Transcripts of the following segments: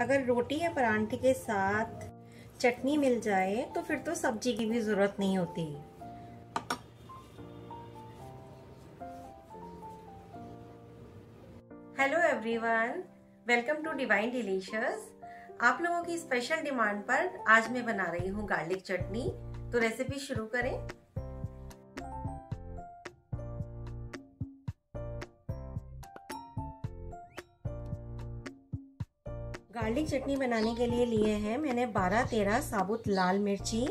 अगर रोटी या परांठे के साथ चटनी मिल जाए तो फिर तो सब्ज़ी की भी ज़रूरत नहीं होती। Hello everyone welcome to divine delicious आप लोगों की स्पेशल डिमांड पर आज मैं बना रही हूँ गार्लिक चटनी। तो रेसिपी शुरू करें। गार्लिक चटनी बनाने के लिए लिए हैं मैंने 12-13 साबुत लाल मिर्ची,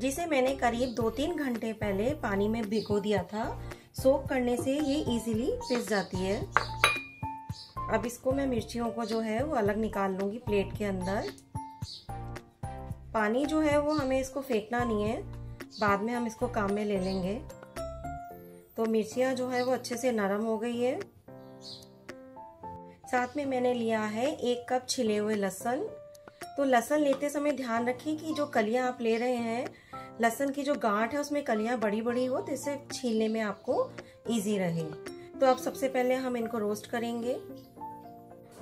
जिसे मैंने करीब दो तीन घंटे पहले पानी में भिगो दिया था। सोप करने से ये इजीली पिस जाती है। अब इसको मैं मिर्चियों को जो है वो अलग निकाल लूँगी प्लेट के अंदर। पानी जो है वो हमें इसको फेंकना नहीं है, बाद में हम इसको काम में ले लेंगे। तो मिर्चियाँ जो है वो अच्छे से नरम हो गई है। साथ में मैंने लिया है एक कप छिले हुए लहसन। तो लहसन लेते समय ध्यान रखें कि जो कलियाँ आप ले रहे हैं, लहसन की जो गांठ है, उसमें कलियाँ बड़ी बड़ी हो तो इसे छीलने में आपको इजी रहे। तो अब सबसे पहले हम इनको रोस्ट करेंगे।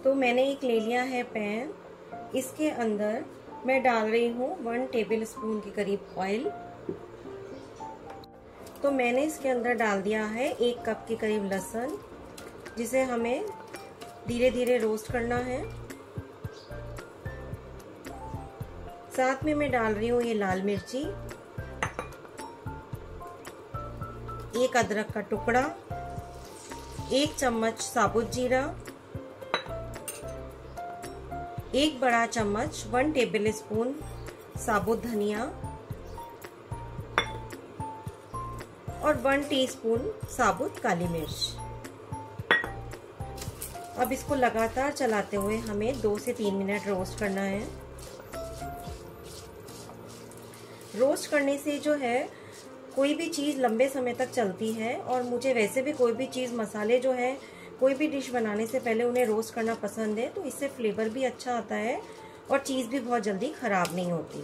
तो मैंने एक ले लिया है पैन इसके अंदर मैं डाल रही हूँ वन टेबल स्पून के करीब ऑयल तो मैंने इसके अंदर डाल दिया है एक कप के करीब लहसन, जिसे हमें धीरे धीरे रोस्ट करना है। साथ में मैं डाल रही हूँ ये लाल मिर्ची। एक अदरक का टुकड़ा। एक चम्मच साबुत जीरा। एक बड़ा चम्मच वन टेबल स्पून साबुत धनिया। और वन टीस्पून साबुत काली मिर्च। अब इसको लगातार चलाते हुए हमें दो से तीन मिनट रोस्ट करना है। रोस्ट करने से जो है, कोई भी चीज़ लंबे समय तक चलती है और मुझे वैसे भी कोई भी चीज़ मसाले जो है, कोई भी डिश बनाने से पहले उन्हें रोस्ट करना पसंद है तो इससे फ्लेवर भी अच्छा आता है और चीज़ भी बहुत जल्दी ख़राब नहीं होती।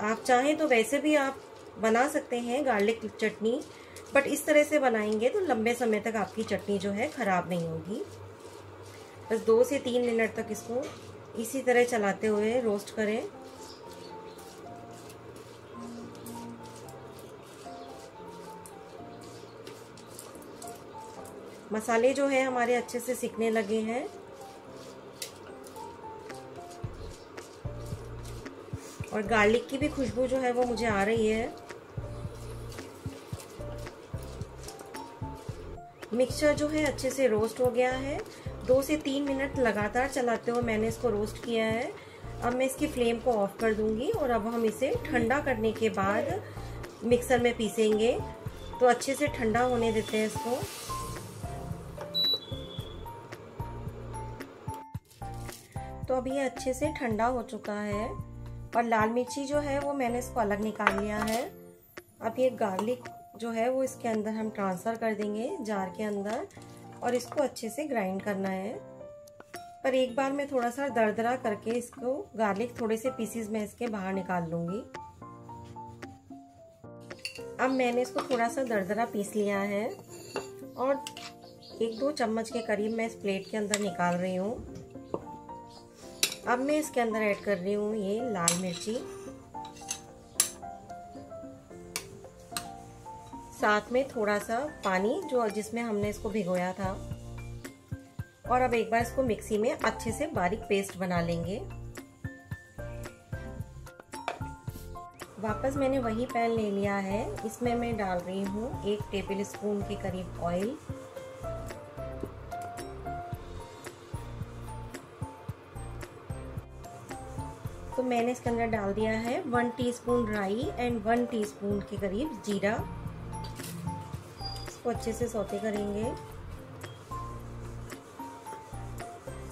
आप चाहें तो वैसे भी आप बना सकते हैं गार्लिक चटनी, बट इस तरह से बनाएँगे तो लंबे समय तक आपकी चटनी जो है ख़राब नहीं होगी। बस दो से तीन मिनट तक इसको इसी तरह चलाते हुए रोस्ट करें। मसाले जो है हमारे अच्छे से सिकने लगे हैं। और गार्लिक की भी खुशबू जो है वो मुझे आ रही है। मिक्सचर जो है अच्छे से रोस्ट हो गया है। दो से तीन मिनट लगातार चलाते हुए मैंने इसको रोस्ट किया है। अब मैं इसकी फ्लेम को ऑफ़ कर दूँगी और अब हम इसे ठंडा करने के बाद मिक्सर में पीसेंगे। तो अच्छे से ठंडा होने देते हैं इसको। तो अब ये अच्छे से ठंडा हो चुका है और लाल मिर्ची जो है वो मैंने इसको अलग निकाल लिया है। अब ये गार्लिक जो है वो इसके अंदर हम ट्रांसफ़र कर देंगे जार के अंदर। और इसको अच्छे से ग्राइंड करना है। पर एक बार मैं थोड़ा सा दरदरा करके इसको गार्लिक थोड़े से पीसीज में इसके बाहर निकाल लूँगी। अब मैंने इसको थोड़ा सा दरदरा पीस लिया है और एक दो चम्मच के करीब मैं इस प्लेट के अंदर निकाल रही हूँ। अब मैं इसके अंदर ऐड कर रही हूँ ये लाल मिर्ची। साथ में थोड़ा सा पानी जो जिसमें हमने इसको भिगोया था। और अब एक बार इसको मिक्सी में अच्छे से बारीक पेस्ट बना लेंगे। वापस मैंने वही पैन ले लिया है। इसमें मैं डाल रही हूँ एक टेबल स्पून के करीब ऑयल। तो मैंने इसके अंदर डाल दिया है वन टीस्पून राई एंड वन टीस्पून के करीब जीरा। इसको अच्छे से सौते करेंगे।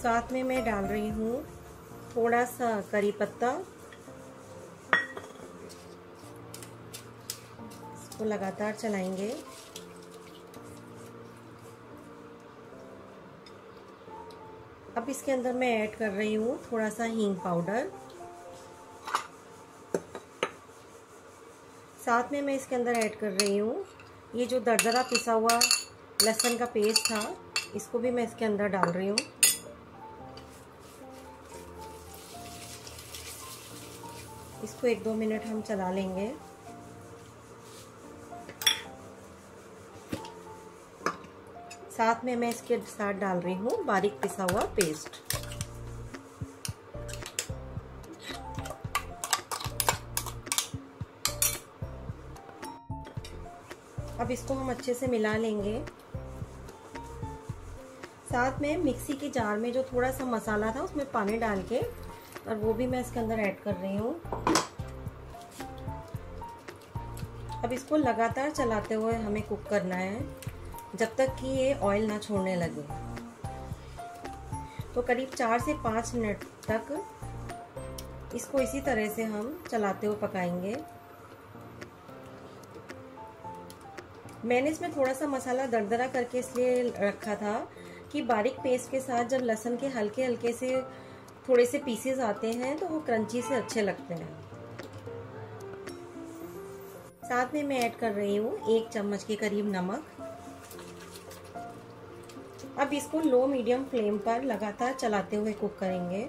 साथ में मैं डाल रही हूँ थोड़ा सा करी पत्ता। इसको लगातार चलाएँगे। अब इसके अंदर मैं ऐड कर रही हूँ थोड़ा सा हींग पाउडर। साथ में मैं इसके अंदर ऐड कर रही हूँ ये जो दरदरा पिसा हुआ लहसुन का पेस्ट था, इसको भी मैं इसके अंदर डाल रही हूँ। इसको एक दो मिनट हम चला लेंगे। साथ में मैं इसके साथ डाल रही हूँ बारीक पिसा हुआ पेस्ट। अब इसको हम अच्छे से मिला लेंगे। साथ में मिक्सी के जार में जो थोड़ा सा मसाला था, उसमें पानी डाल के और वो भी मैं इसके अंदर ऐड कर रही हूँ। अब इसको लगातार चलाते हुए हमें कुक करना है, जब तक कि ये ऑयल ना छोड़ने लगे। तो करीब चार से पाँच मिनट तक इसको इसी तरह से हम चलाते हुए पकाएँगे। मैंने इसमें थोड़ा सा मसाला दरदरा करके इसलिए रखा था कि बारीक पेस्ट के साथ जब लहसुन के हल्के हल्के से थोड़े से पीसेस आते हैं तो वो क्रंची से अच्छे लगते हैं। साथ में मैं ऐड कर रही हूँ एक चम्मच के करीब नमक। अब इसको लो मीडियम फ्लेम पर लगातार चलाते हुए कुक करेंगे।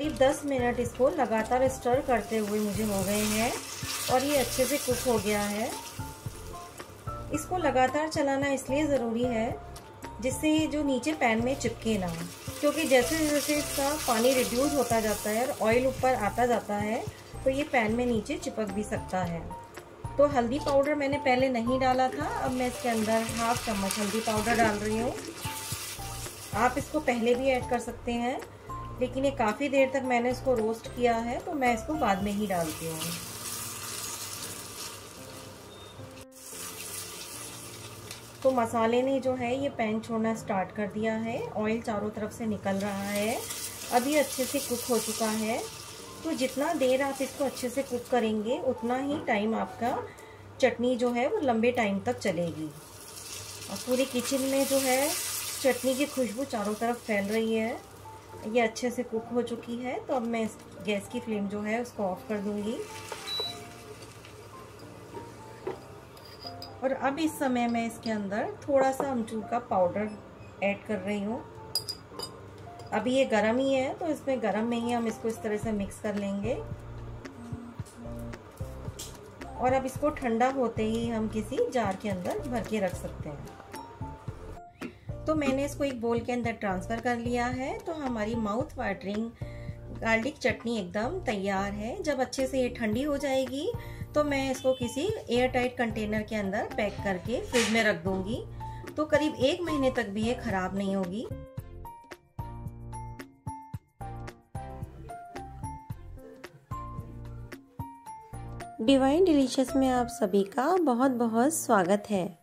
करीब 10 मिनट इसको लगातार स्टर करते हुए मुझे हो गए हैं और ये अच्छे से कुक हो गया है। इसको लगातार चलाना इसलिए ज़रूरी है जिससे ये जो नीचे पैन में चिपके ना, क्योंकि जैसे जैसे इसका पानी रिड्यूस होता जाता है और ऑयल ऊपर आता जाता है तो ये पैन में नीचे चिपक भी सकता है। तो हल्दी पाउडर मैंने पहले नहीं डाला था, अब मैं इसके अंदर हाफ़ चम्मच हल्दी पाउडर डाल रही हूँ। आप इसको पहले भी ऐड कर सकते हैं। लेकिन ये काफ़ी देर तक मैंने इसको रोस्ट किया है तो मैं इसको बाद में ही डालती हूँ। तो मसाले ने जो है, ये पैन छोड़ना स्टार्ट कर दिया है। ऑयल चारों तरफ़ से निकल रहा है। अभी अच्छे से कुक हो चुका है। तो जितना देर आप इसको अच्छे से कुक करेंगे, उतना ही टाइम आपका चटनी जो है, वो लंबे टाइम तक चलेगी। और पूरे किचन में जो है, चटनी की खुशबू चारों तरफ़ फैल रही है। ये अच्छे से कुक हो चुकी है तो अब मैं गैस की फ्लेम जो है उसको ऑफ़ कर दूँगी। और अब इस समय मैं इसके अंदर थोड़ा सा अमचूर का पाउडर ऐड कर रही हूँ। अभी ये गरम ही है तो इसमें गरम में ही हम इसको इस तरह से मिक्स कर लेंगे। और अब इसको ठंडा होते ही हम किसी जार के अंदर भर के रख सकते हैं। तो मैंने इसको एक बोल के अंदर ट्रांसफ़र कर लिया है। तो हमारी माउथ वाटरिंग गार्लिक चटनी एकदम तैयार है। जब अच्छे से ये ठंडी हो जाएगी तो मैं इसको किसी एयर टाइट कंटेनर के अंदर पैक करके फ्रिज में रख दूँगी। तो करीब एक महीने तक भी ये खराब नहीं होगी। डिवाइन डिलीशियस में आप सभी का बहुत बहुत स्वागत है।